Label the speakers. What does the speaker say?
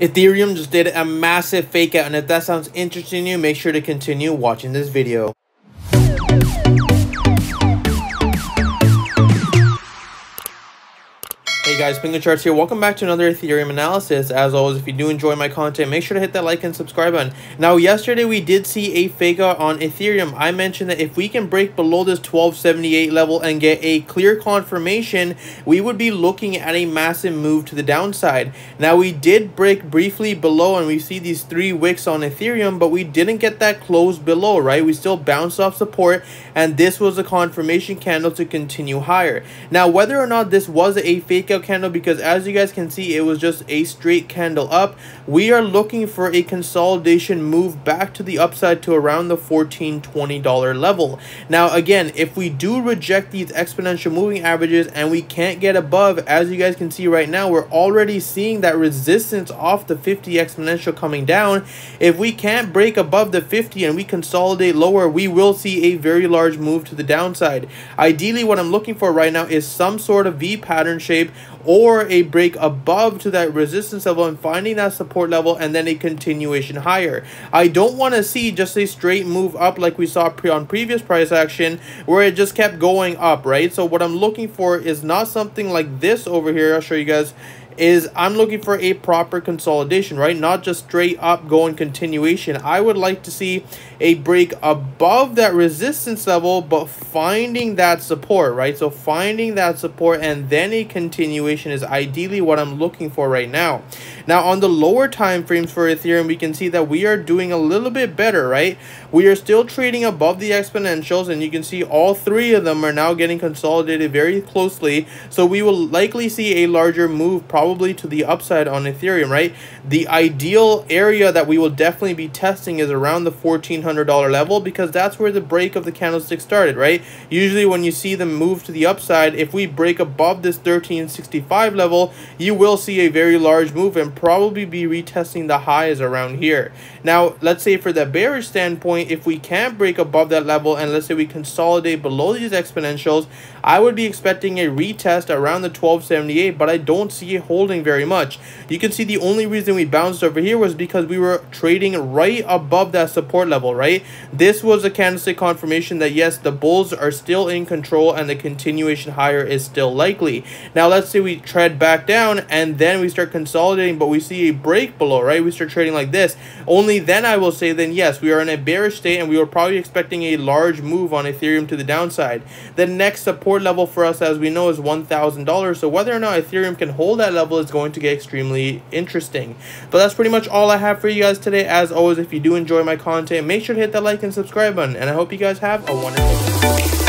Speaker 1: Ethereum just did a massive fake out and if that sounds interesting to you, make sure to continue watching this video. Hey guys, Pingu Charts here. Welcome back to another Ethereum analysis. As always, if you do enjoy my content, make sure to hit that like and subscribe button. Now, yesterday we did see a fake out on Ethereum. I mentioned that if we can break below this 1278 level and get a clear confirmation, we would be looking at a massive move to the downside. Now, we did break briefly below and we see these three wicks on Ethereum, but we didn't get that close below, right? We still bounced off support and this was a confirmation candle to continue higher. Now, whether or not this was a fake candle because as you guys can see it was just a straight candle up. We are looking for a consolidation move back to the upside to around the 14 20 dollar level. Now again if we do reject these exponential moving averages and we can't get above as you guys can see right now we're already seeing that resistance off the 50 exponential coming down. If we can't break above the 50 and we consolidate lower we will see a very large move to the downside. Ideally what i'm looking for right now is some sort of v pattern shape or a break above to that resistance level and finding that support level and then a continuation higher. I don't want to see just a straight move up like we saw pre on previous price action where it just kept going up, right? So what I'm looking for is not something like this over here. I'll show you guys is I'm looking for a proper consolidation, right? Not just straight up going continuation. I would like to see a break above that resistance level, but finding that support, right? So finding that support and then a continuation is ideally what I'm looking for right now. Now on the lower time frames for Ethereum, we can see that we are doing a little bit better, right? We are still trading above the exponentials and you can see all three of them are now getting consolidated very closely. So we will likely see a larger move probably probably to the upside on Ethereum, right? The ideal area that we will definitely be testing is around the $1,400 level because that's where the break of the candlestick started, right? Usually when you see them move to the upside, if we break above this 1365 level, you will see a very large move and probably be retesting the highs around here. Now, let's say for the bearish standpoint, if we can't break above that level and let's say we consolidate below these exponentials, I would be expecting a retest around the 1278, but I don't see a holding very much. You can see the only reason we bounced over here was because we were trading right above that support level, right? This was a candlestick confirmation that yes, the bulls are still in control and the continuation higher is still likely. Now, let's say we tread back down and then we start consolidating, but we see a break below, right? We start trading like this. Only then I will say then yes, we are in a bearish state and we were probably expecting a large move on Ethereum to the downside. The next support level for us, as we know, is $1,000. So whether or not Ethereum can hold that level is going to get extremely interesting. But that's pretty much all I have for you guys today. As always, if you do enjoy my content, make sure to hit that like and subscribe button. And I hope you guys have a wonderful day.